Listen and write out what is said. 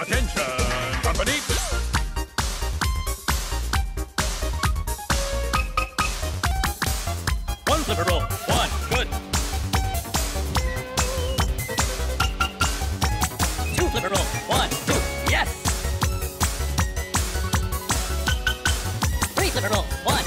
Attention, company! One flipper roll. One. Good. Two flipper roll. One, two. Yes! Three flipper roll. One.